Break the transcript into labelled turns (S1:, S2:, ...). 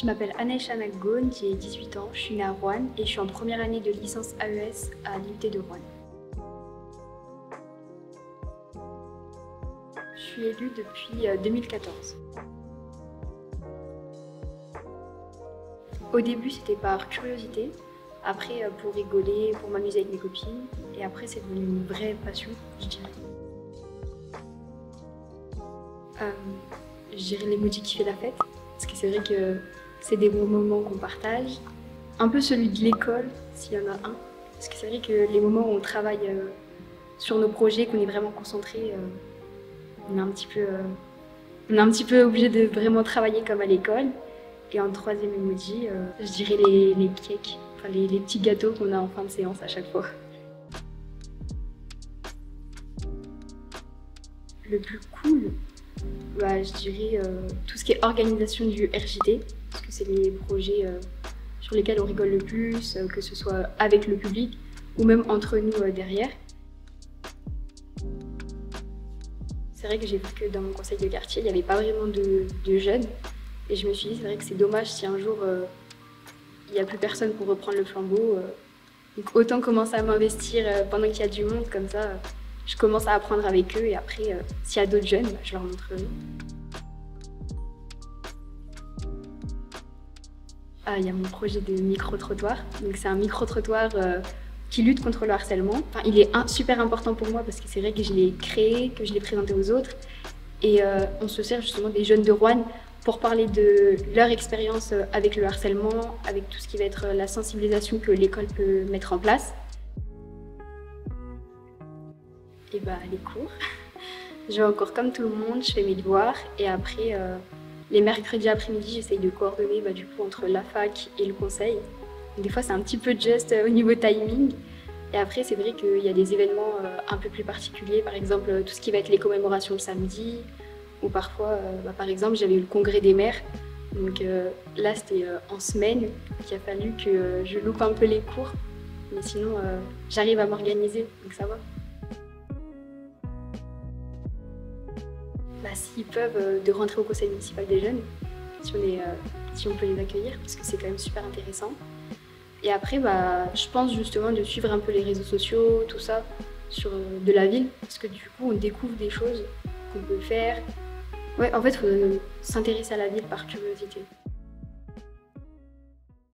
S1: Je m'appelle Anaïcha Nagone, j'ai 18 ans, je suis née à Rouen et je suis en première année de licence AES à l'IUT de Rouen. Je suis élue depuis 2014. Au début, c'était par curiosité, après euh, pour rigoler, pour m'amuser avec mes copines, et après c'est devenu une vraie passion, je dirais. Euh, je dirais qui fait la fête, parce que c'est vrai que c'est des bons moments qu'on partage. Un peu celui de l'école, s'il y en a un, parce que c'est vrai que les moments où on travaille euh, sur nos projets, qu'on est vraiment concentré, on est un petit peu, on est un petit peu obligé de vraiment travailler comme à l'école. Et en troisième emoji, euh, je dirais les, cakes, enfin les petits gâteaux qu'on a en fin de séance à chaque fois. Le plus cool, bah, je dirais euh, tout ce qui est organisation du RJT, parce que c'est les projets euh, sur lesquels on rigole le plus, que ce soit avec le public ou même entre nous derrière. C'est vrai que j'ai vu que dans mon conseil de quartier, il n'y avait pas vraiment de, de jeunes. Et je me suis dit, c'est vrai que c'est dommage si un jour euh, il n'y a plus personne pour reprendre le flambeau. Euh. donc autant commencer à m'investir euh, pendant qu'il y a du monde, comme ça je commence à apprendre avec eux et après, s'il y a d'autres jeunes, bah, je leur montrerai. Ah, il y a mon projet de micro-trottoir. Donc c'est un micro-trottoir qui lutte contre le harcèlement. Il est super important pour moi parce que c'est vrai que je l'ai créé, que je l'ai présenté aux autres. Et on se sert justement des jeunes de Rouen pour parler de leur expérience avec le harcèlement, avec tout ce qui va être la sensibilisation que l'école peut mettre en place. Et bah les cours. Je vais encore comme tout le monde, je fais mes devoirs et après euh, les mercredis après-midi j'essaye de coordonner bah, du coup entre la fac et le conseil. Des fois c'est un petit peu juste euh, au niveau timing. Et après c'est vrai qu'il y a des événements euh, un peu plus particuliers, par exemple tout ce qui va être les commémorations le samedi, ou parfois, bah, par exemple, j'avais eu le congrès des maires. Donc là, c'était en semaine qu'il a fallu que je loupe un peu les cours. Mais sinon, j'arrive à m'organiser, donc ça va. Bah, S'ils peuvent, de rentrer au conseil municipal des jeunes, si on, si on peut les accueillir, parce que c'est quand même super intéressant. Et après, bah, je pense justement de suivre un peu les réseaux sociaux, tout ça, sur, de la ville, parce que du coup, on découvre des choses qu'on peut faire, Ouais, en fait, il faut s'intéresser à la ville par curiosité.